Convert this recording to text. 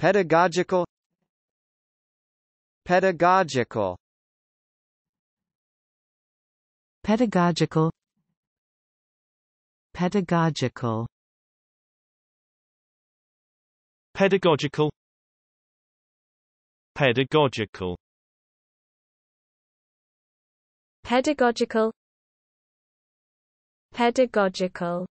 pedagogical pedagogical pedagogical pedagogical pedagogical pedagogical pedagogical. Pedagogical.